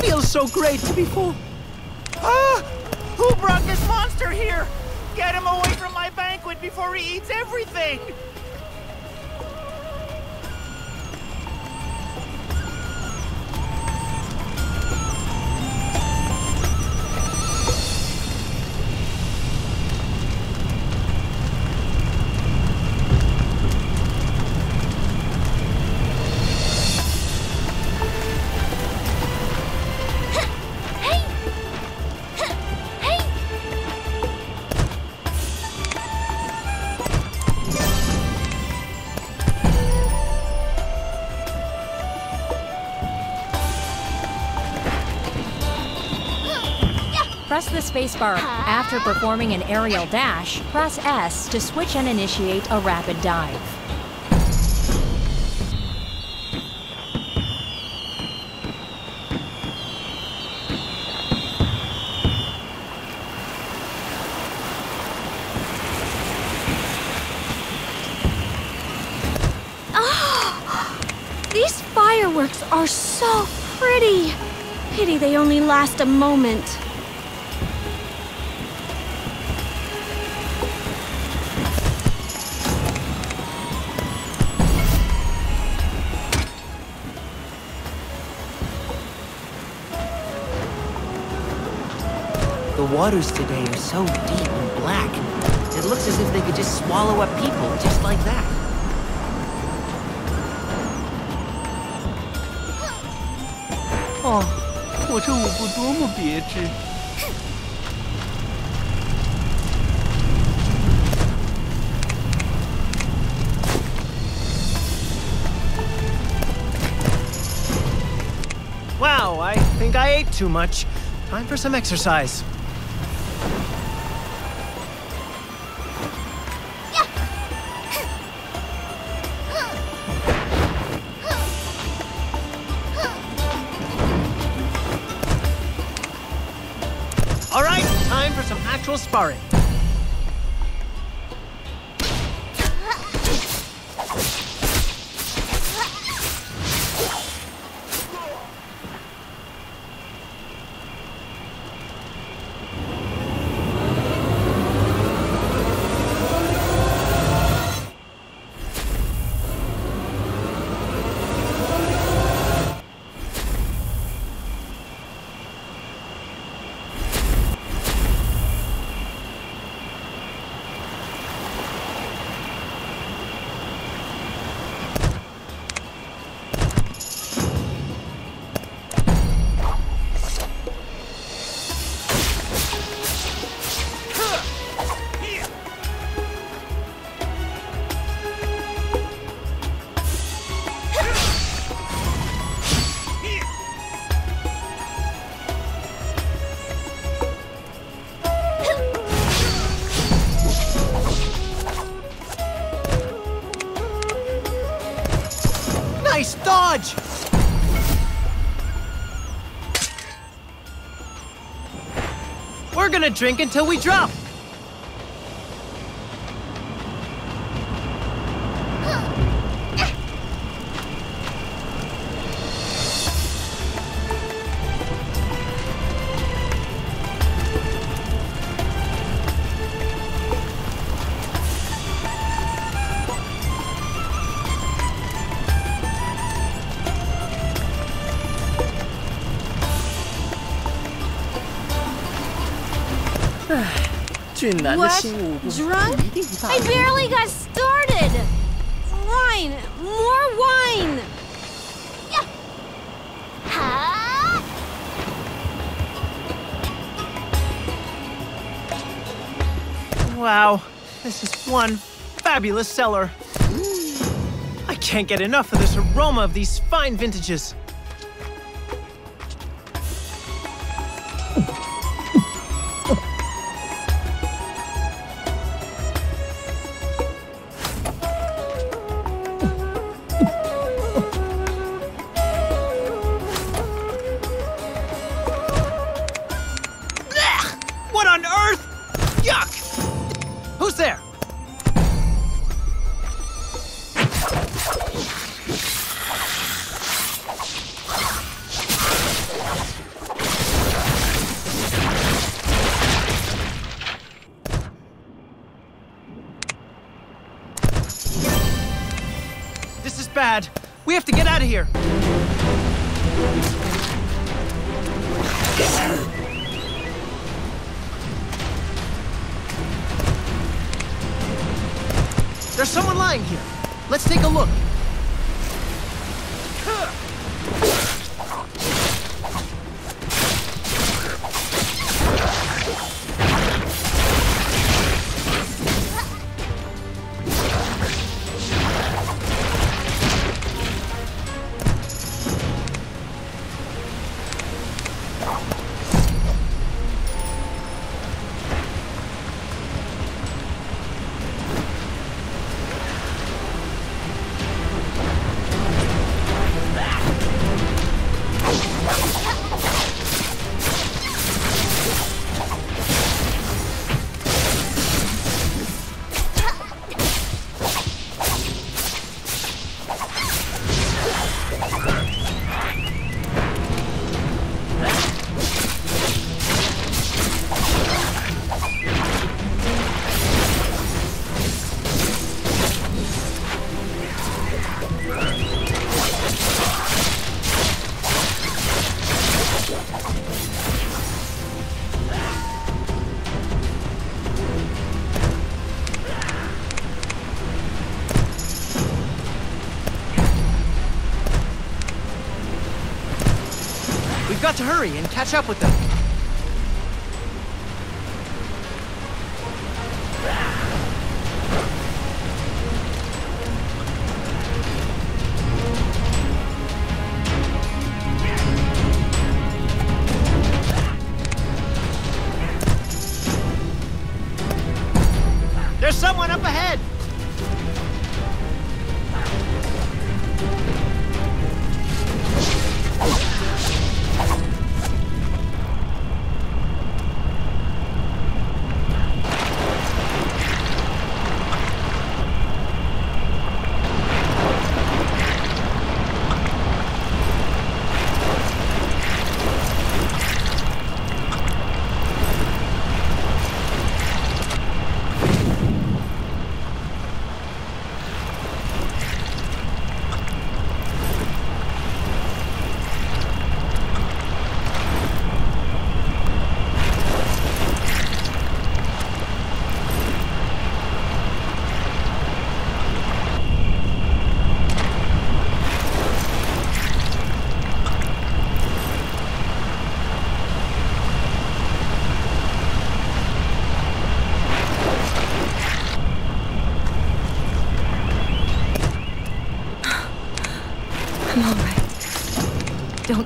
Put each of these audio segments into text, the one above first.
Feels so great to be full. Ah! Who brought this monster here? Get him away from my banquet before he eats everything! Spacebar. After performing an aerial dash, press S to switch and initiate a rapid dive. Oh, these fireworks are so pretty. Pity they only last a moment. waters today are so deep and black. It looks as if they could just swallow up people just like that. Oh, 我这舞步多么别致！ Wow, I think I ate too much. Time for some exercise. Actual drink until we drop. What? Drunk? I barely got started! Wine! More wine! Yeah. Ha! Wow, this is one fabulous cellar. I can't get enough of this aroma of these fine vintages. Bad. We have to get out of here. There's someone lying here. Let's take a look. Hurry and catch up with them.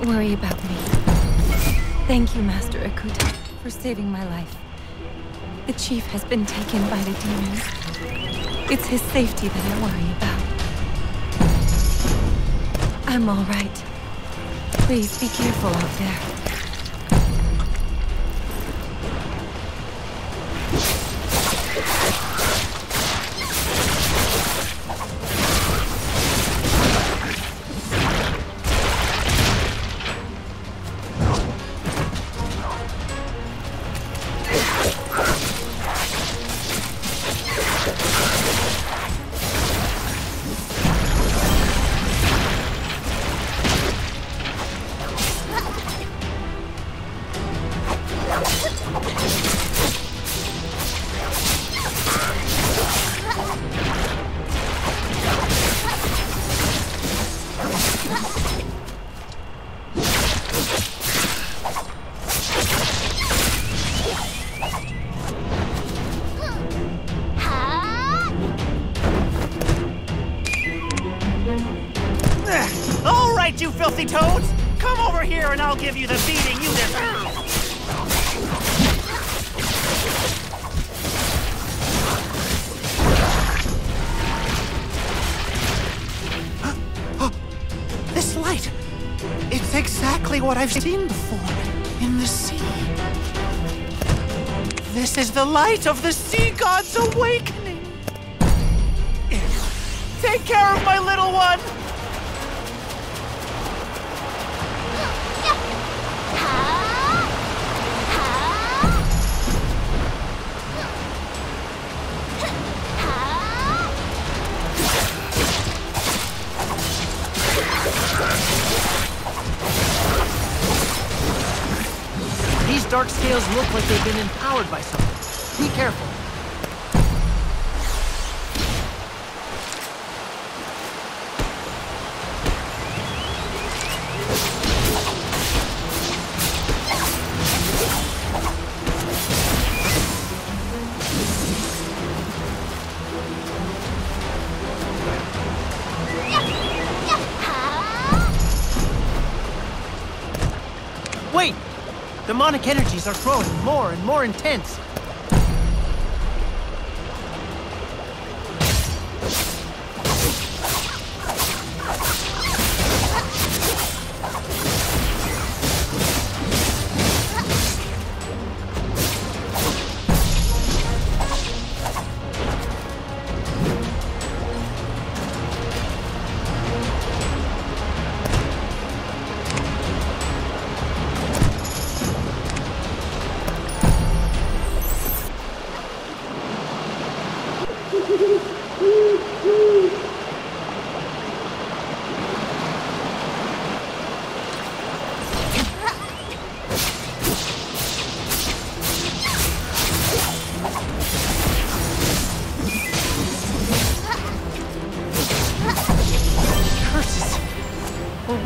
Don't worry about me. Thank you, Master Akuta, for saving my life. The chief has been taken by the demons. It's his safety that I worry about. I'm all right. Please be careful out there. Exactly what I've seen before in the sea. This is the light of the sea god's awakening! Take care of my little one! Dark scales look like they've been empowered by something. Be careful. Wait! Demonic energies are growing more and more intense.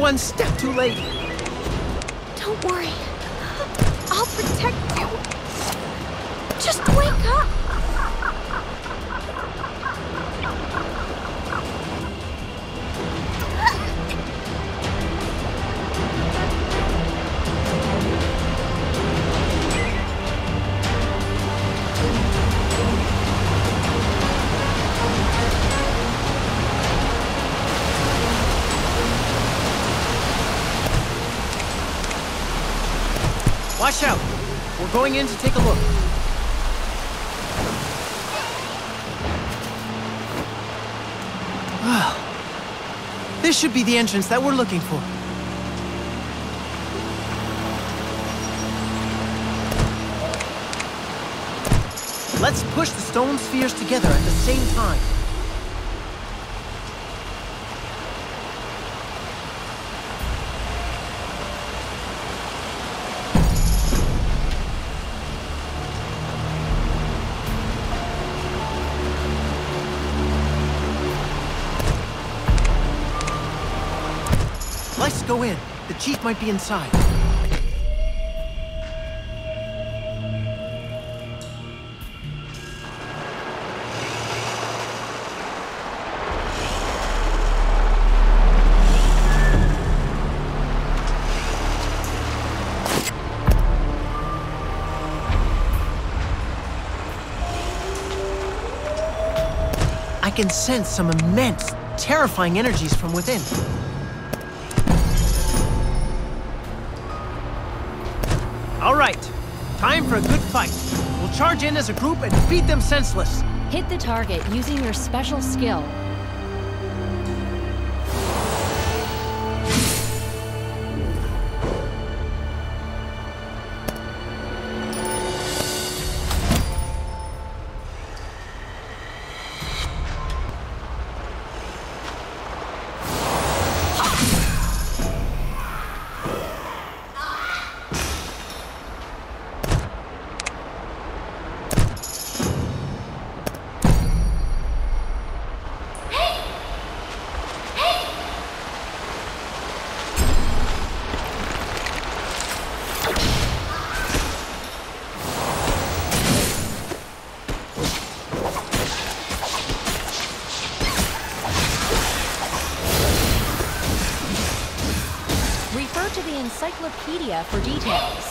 One step too late. Don't worry. Watch out! We're going in to take a look. Ah. This should be the entrance that we're looking for. Let's push the stone spheres together at the same time. Go in. The chief might be inside. I can sense some immense, terrifying energies from within. Right, time for a good fight. We'll charge in as a group and beat them senseless. Hit the target using your special skill. For details.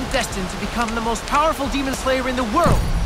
I'm destined to become the most powerful demon slayer in the world.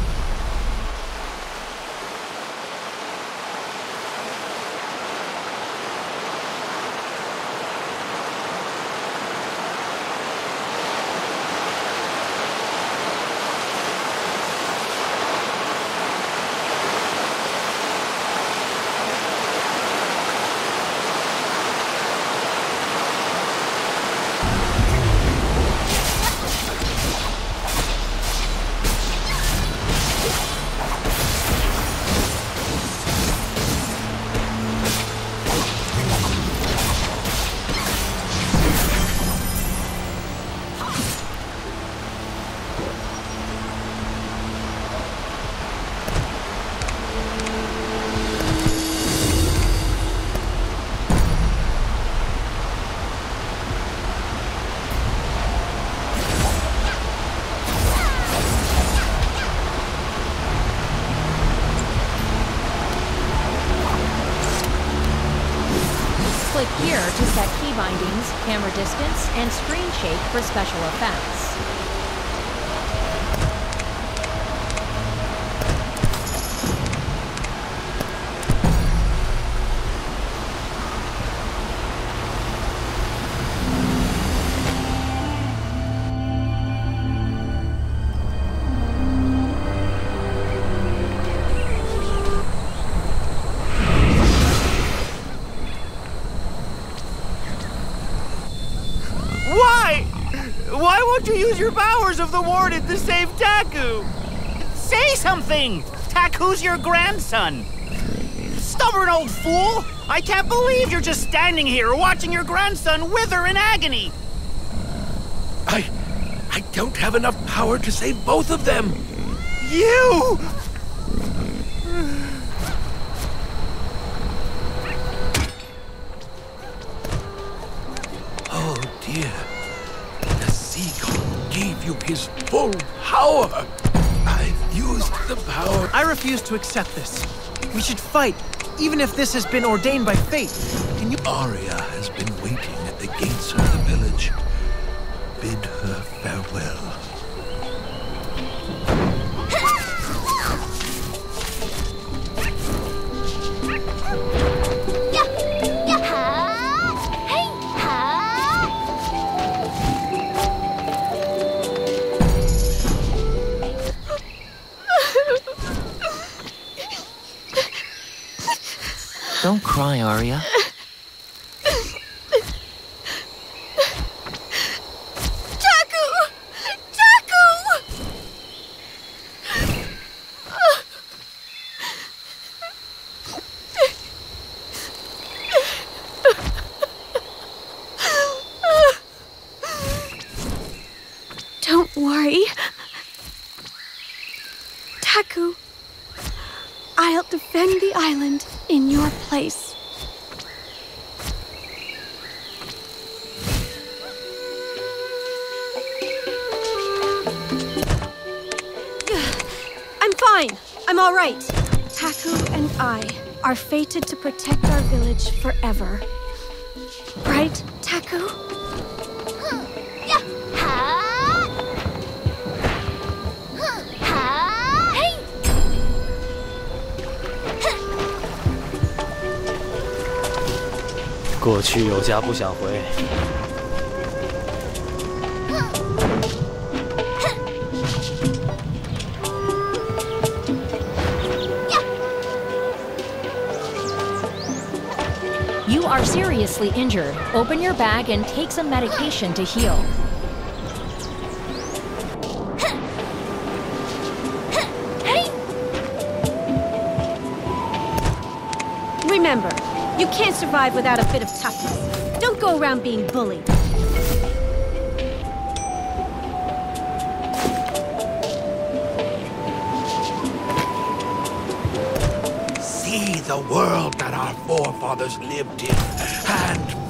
Bindings, camera distance, and screen shake for special effects. Of the warden to save Taku? Say something! Taku's your grandson. Stubborn old fool! I can't believe you're just standing here watching your grandson wither in agony. I. I don't have enough power to save both of them! You! Oh dear. The seagull gave you Oh, power! I've used the power. I refuse to accept this. We should fight, even if this has been ordained by fate. Can you? Arya has been waiting at the gates of the village. Bid her farewell. Island in your place. I'm fine. I'm all right. Taku and I are fated to protect our village forever. Right, Taku? 过去有家不想回， You are seriously injured. Open your bag and take some medication to heal. Can't survive without a bit of toughness. Don't go around being bullied. See the world that our forefathers lived in and